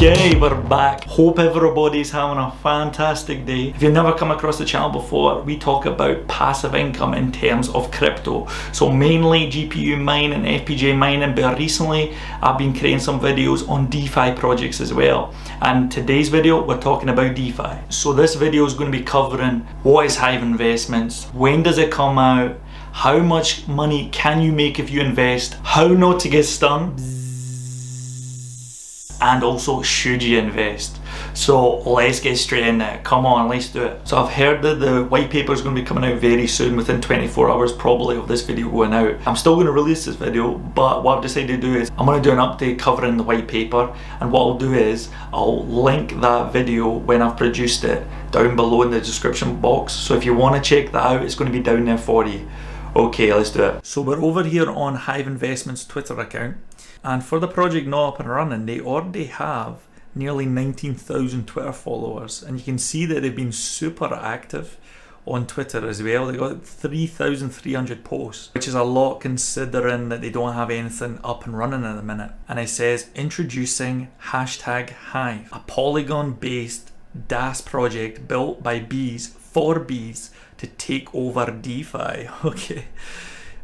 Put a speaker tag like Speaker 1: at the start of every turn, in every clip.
Speaker 1: Okay, we're back. Hope everybody's having a fantastic day. If you've never come across the channel before, we talk about passive income in terms of crypto. So mainly GPU mining, and FPGA mining, but recently I've been creating some videos on DeFi projects as well. And today's video, we're talking about DeFi. So this video is going to be covering what is Hive Investments, when does it come out, how much money can you make if you invest, how not to get stung, and also should you invest? So let's get straight in there. Come on, let's do it. So I've heard that the white paper is going to be coming out very soon, within 24 hours probably of this video going out. I'm still going to release this video, but what I've decided to do is I'm going to do an update covering the white paper, and what I'll do is I'll link that video when I've produced it down below in the description box. So if you want to check that out, it's going to be down there for you. Okay, let's do it. So we're over here on Hive Investments Twitter account. And for the project not up and running, they already have nearly 19,000 Twitter followers. And you can see that they've been super active on Twitter as well. They got 3,300 posts, which is a lot considering that they don't have anything up and running at the minute. And it says introducing hashtag Hive, a Polygon based DAAS project built by bees for bees to take over DeFi. Okay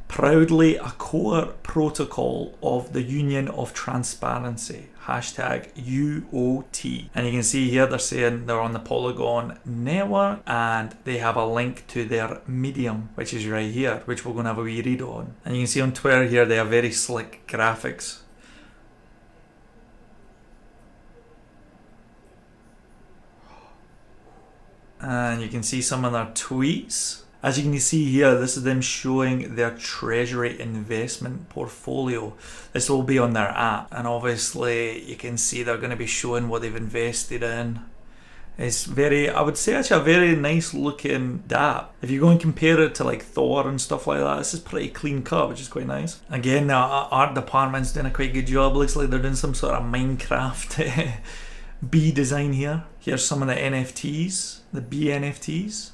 Speaker 1: proudly a core protocol of the Union of Transparency, hashtag UOT. And you can see here they're saying they're on the Polygon network and they have a link to their Medium, which is right here, which we're going to have a wee read on. And you can see on Twitter here they have very slick graphics. And you can see some of their tweets. As you can see here, this is them showing their treasury investment portfolio. This will be on their app. And obviously you can see they're going to be showing what they've invested in. It's very, I would say actually a very nice looking DApp. If you go and compare it to like Thor and stuff like that, this is pretty clean cut, which is quite nice. Again, the art department's doing a quite good job. Looks like they're doing some sort of Minecraft bee design here. Here's some of the NFTs, the bee NFTs.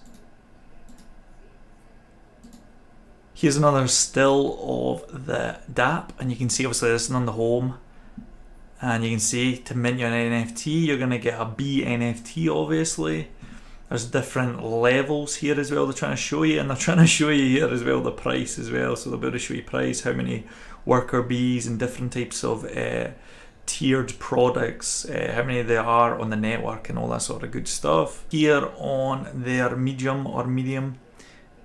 Speaker 1: Here's another still of the DApp, and you can see obviously this is on the home. And you can see to mint your NFT, you're going to get a bee NFT obviously. There's different levels here as well they're trying to show you, and they're trying to show you here as well the price as well. So they'll be able to show you price, how many worker bees, and different types of uh, tiered products, uh, how many there are on the network, and all that sort of good stuff. Here on their Medium or Medium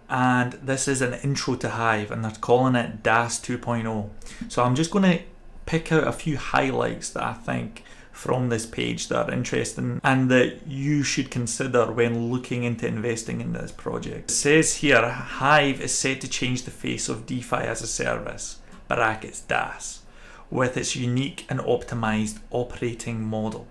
Speaker 1: and this is an intro to Hive and they're calling it DAAS 2.0. So I'm just going to pick out a few highlights that I think from this page that are interesting and that you should consider when looking into investing in this project. It says here Hive is set to change the face of DeFi as a service, brackets DAAS, with its unique and optimized operating model.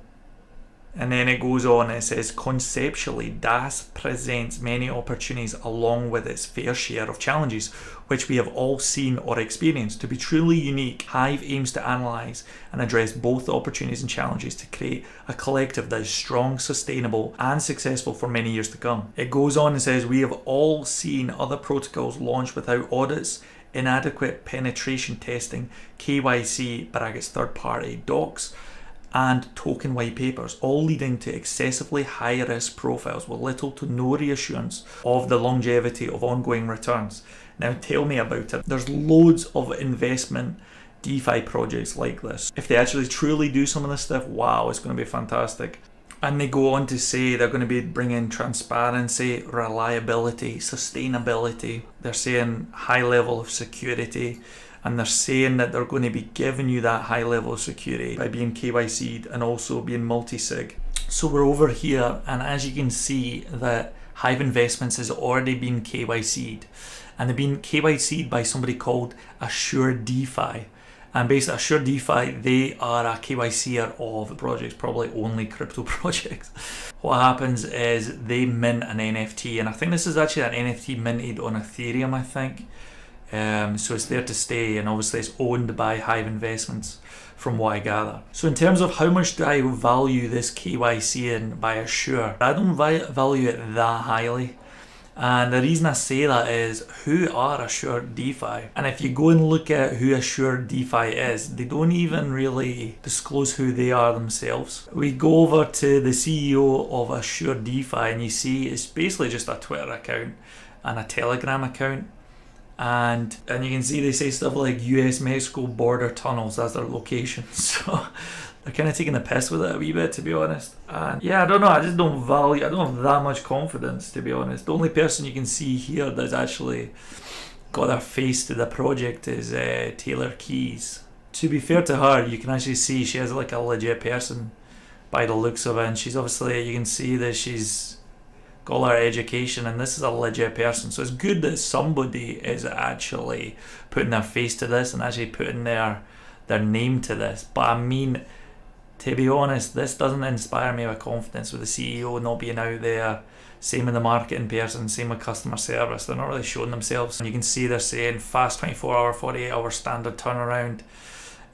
Speaker 1: And then it goes on, it says conceptually, DAAS presents many opportunities along with its fair share of challenges, which we have all seen or experienced. To be truly unique, Hive aims to analyse and address both the opportunities and challenges to create a collective that is strong, sustainable, and successful for many years to come. It goes on and says, We have all seen other protocols launched without audits, inadequate penetration testing, KYC, brackets third party docs and token white papers, all leading to excessively high risk profiles with little to no reassurance of the longevity of ongoing returns. Now, tell me about it. There's loads of investment DeFi projects like this. If they actually truly do some of this stuff, wow, it's going to be fantastic. And they go on to say they're going to be bringing transparency, reliability, sustainability. They're saying high level of security and they're saying that they're going to be giving you that high level of security by being KYC'd and also being multi-sig. So we're over here and as you can see that Hive Investments has already been KYC'd and they've been KYC'd by somebody called Assure DeFi. And basically Assure DeFi, they are a KYCer of projects, probably only crypto projects. What happens is they mint an NFT and I think this is actually an NFT minted on Ethereum, I think. Um, so it's there to stay, and obviously it's owned by Hive Investments, from what I gather. So in terms of how much do I value this KYC in by Assure, I don't value it that highly. And the reason I say that is who are Assured DeFi? And if you go and look at who Assured DeFi is, they don't even really disclose who they are themselves. We go over to the CEO of Assured DeFi and you see it's basically just a Twitter account and a Telegram account. And and you can see they say stuff like US Mexico border tunnels as their location. So they're kind of taking the piss with it a wee bit, to be honest. And yeah, I don't know. I just don't value. I don't have that much confidence, to be honest. The only person you can see here that's actually got their face to the project is uh, Taylor Keys. To be fair to her, you can actually see she has like a legit person by the looks of it, and she's obviously you can see that she's got her education, and this is a legit person. So it's good that somebody is actually putting their face to this and actually putting their their name to this. But I mean to be honest, this doesn't inspire me with confidence with the CEO not being out there. Same in the marketing person, same with customer service. They're not really showing themselves. And you can see they're saying fast 24 hour, 48 hour standard turnaround,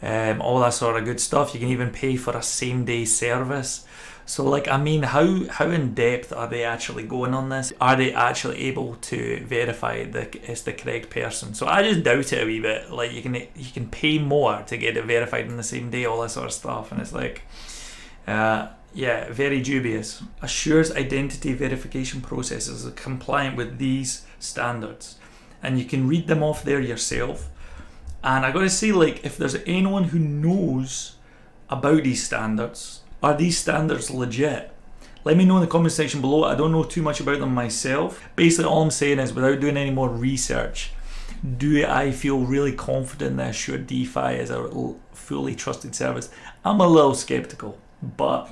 Speaker 1: um, all that sort of good stuff. You can even pay for a same day service. So like I mean how how in depth are they actually going on this? Are they actually able to verify that it's the correct person? So I just doubt it a wee bit. Like you can you can pay more to get it verified in the same day, all that sort of stuff, and it's like uh, yeah, very dubious. Assure's identity verification processes are compliant with these standards. And you can read them off there yourself. And I gotta say, like, if there's anyone who knows about these standards, are these standards legit? Let me know in the comment section below. I don't know too much about them myself. Basically, all I'm saying is without doing any more research, do I feel really confident that Sure DeFi is a fully trusted service? I'm a little skeptical, but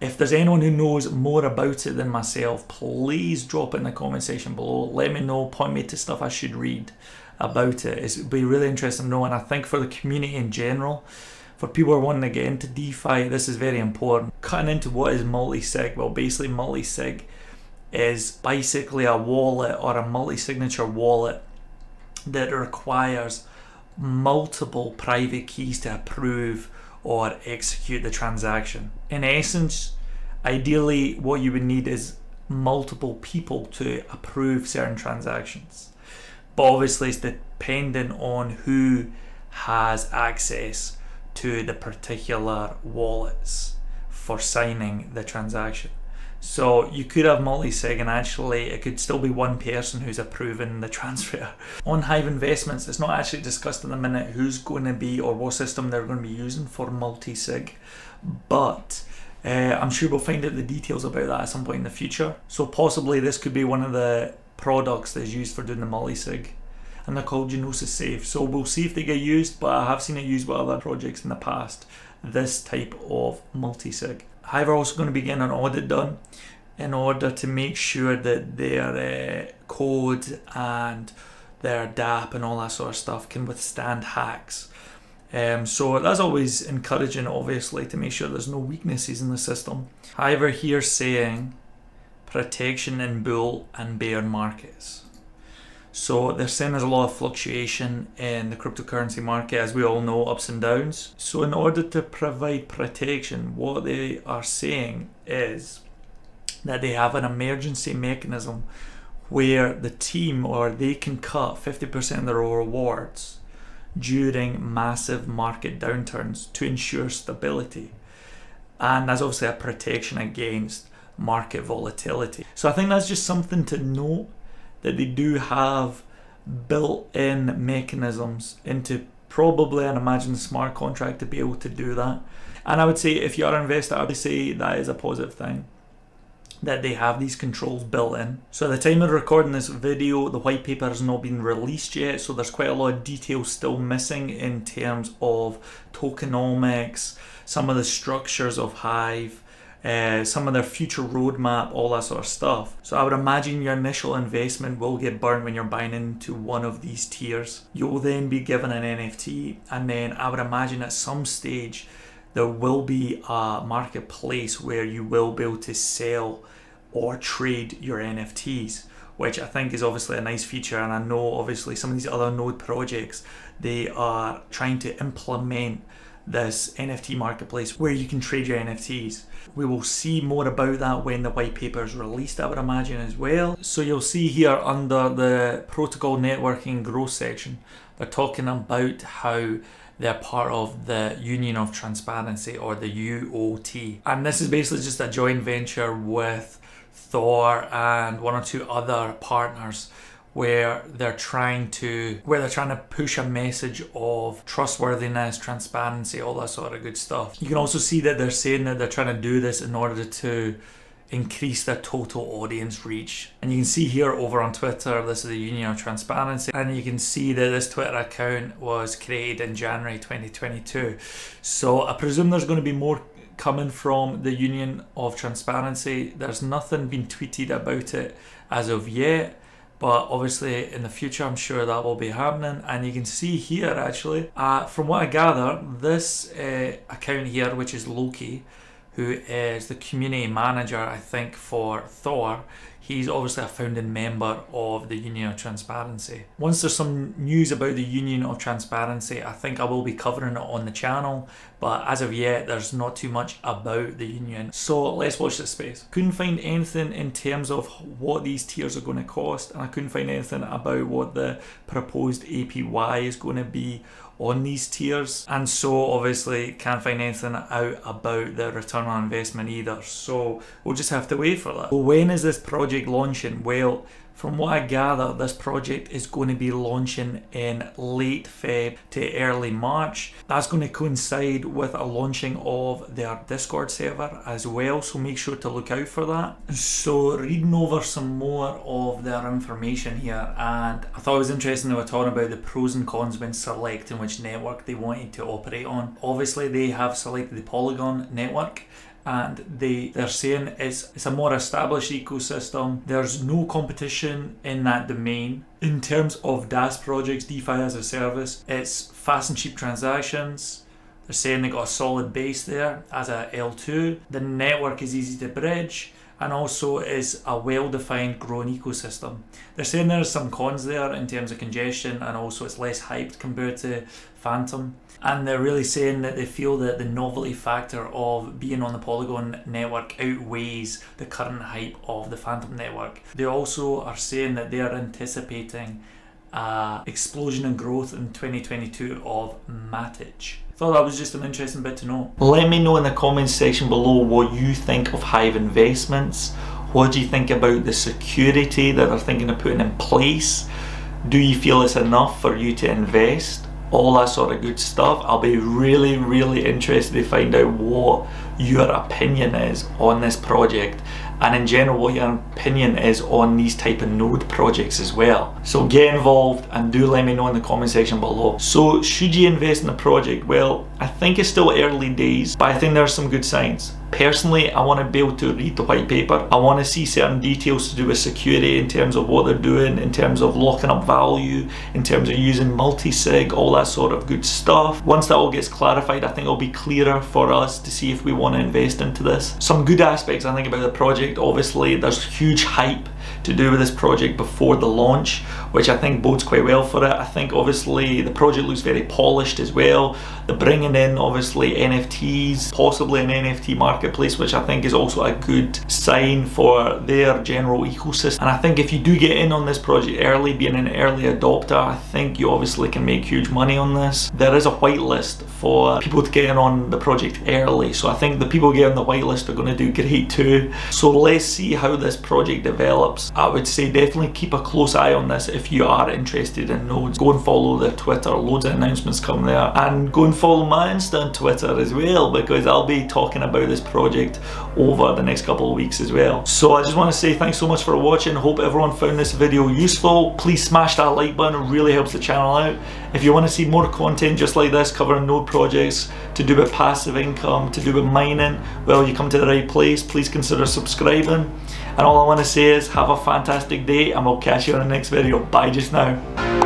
Speaker 1: if there's anyone who knows more about it than myself, please drop it in the comment section below. Let me know, point me to stuff I should read about it. It'd be really interesting to know, and I think for the community in general, for people who are wanting to get into DeFi, this is very important. Cutting into what is multi-sig, well basically multi-sig is basically a wallet or a multi-signature wallet that requires multiple private keys to approve or execute the transaction. In essence, ideally what you would need is multiple people to approve certain transactions. But obviously it's dependent on who has access to the particular wallets for signing the transaction. So you could have multi-sig and actually it could still be one person who's approving the transfer. On Hive Investments, it's not actually discussed in the minute who's going to be or what system they're going to be using for multi-sig, but uh, I'm sure we'll find out the details about that at some point in the future. So possibly this could be one of the products that's used for doing the multi-sig and they're called Gnosis Safe. So we'll see if they get used, but I have seen it used by other projects in the past, this type of multi-sig. Are also going to be getting an audit done in order to make sure that their uh, code and their DApp and all that sort of stuff can withstand hacks. Um, so that's always encouraging, obviously, to make sure there's no weaknesses in the system. However, here saying protection in bull and bear markets. So they're saying there's a lot of fluctuation in the cryptocurrency market, as we all know, ups and downs. So in order to provide protection, what they are saying is that they have an emergency mechanism where the team or they can cut 50% of their rewards during massive market downturns to ensure stability. And that's obviously a protection against market volatility. So I think that's just something to note that they do have built-in mechanisms into probably an imagine smart contract to be able to do that. And I would say if you are an investor, I would say that is a positive thing that they have these controls built in. So at the time of recording this video, the white paper has not been released yet, so there's quite a lot of detail still missing in terms of tokenomics, some of the structures of Hive, uh, some of their future roadmap, all that sort of stuff. So I would imagine your initial investment will get burned when you're buying into one of these tiers. You'll then be given an NFT, and then I would imagine at some stage there will be a marketplace where you will be able to sell or trade your NFTs which I think is obviously a nice feature and I know obviously some of these other node projects they are trying to implement this NFT marketplace where you can trade your NFTs. We will see more about that when the white paper is released, I would imagine, as well. So you'll see here under the protocol networking growth section, they're talking about how they're part of the Union of Transparency or the UOT. And this is basically just a joint venture with Thor and one or two other partners where they're trying to where they're trying to push a message of trustworthiness, transparency, all that sort of good stuff. You can also see that they're saying that they're trying to do this in order to increase their total audience reach. And you can see here over on Twitter, this is the Union of Transparency, and you can see that this Twitter account was created in January 2022. So I presume there's going to be more coming from the Union of Transparency. There's nothing been tweeted about it as of yet but obviously in the future I'm sure that will be happening. And you can see here actually uh, from what I gather this uh, account here which is Loki who is the community manager I think for Thor He's obviously a founding member of the Union of Transparency. Once there's some news about the Union of Transparency, I think I will be covering it on the channel, but as of yet, there's not too much about the Union. So let's watch this space. Couldn't find anything in terms of what these tiers are going to cost, and I couldn't find anything about what the proposed APY is going to be on these tiers and so obviously can't find anything out about the return on investment either so we'll just have to wait for that. Well, when is this project launching? Well from what I gather, this project is going to be launching in late Feb to early March. That's going to coincide with a launching of their Discord server as well, so make sure to look out for that. So, reading over some more of their information here, and I thought it was interesting they were talking about the pros and cons when selecting which network they wanted to operate on. Obviously, they have selected the Polygon network and they they're saying it's it's a more established ecosystem. There's no competition in that domain. In terms of DAAS projects, DeFi as a service, it's fast and cheap transactions. They're saying they got a solid base there as a L2. The network is easy to bridge and also is a well-defined growing ecosystem. They're saying there's some cons there in terms of congestion and also it's less hyped compared to Fantom. And they're really saying that they feel that the novelty factor of being on the Polygon network outweighs the current hype of the Fantom network. They also are saying that they are anticipating uh, explosion in growth in 2022 of Matic. Thought that was just an interesting bit to know. Let me know in the comments section below what you think of Hive Investments. What do you think about the security that they're thinking of putting in place? Do you feel it's enough for you to invest? All that sort of good stuff. I'll be really, really interested to find out what your opinion is on this project and in general what your opinion is on these type of node projects as well. So get involved and do let me know in the comment section below. So should you invest in a project? Well, I think it's still early days, but I think there are some good signs. Personally, I want to be able to read the white paper. I want to see certain details to do with security in terms of what they're doing, in terms of locking up value, in terms of using multi-sig, all that sort of good stuff. Once that all gets clarified, I think it'll be clearer for us to see if we want to invest into this. Some good aspects I think about the project, obviously there's huge hype to do with this project before the launch, which I think bodes quite well for it. I think obviously the project looks very polished as well. They're bringing in obviously NFTs, possibly an NFT marketplace, which I think is also a good sign for their general ecosystem. And I think if you do get in on this project early, being an early adopter, I think you obviously can make huge money on this. There is a whitelist for people to get in on the project early, so I think the people getting on the whitelist are going to do great too. So let's see how this project develops. I would say definitely keep a close eye on this if you are interested in nodes. Go and follow their Twitter, loads of announcements come there. And go and follow my Insta on Twitter as well because I'll be talking about this project over the next couple of weeks as well. So I just want to say thanks so much for watching. Hope everyone found this video useful. Please smash that like button, it really helps the channel out. If you want to see more content just like this covering node projects to do with passive income, to do with mining, well you come to the right place. Please consider subscribing. And all I want to say is have a fantastic day and we'll catch you on the next video. Bye just now.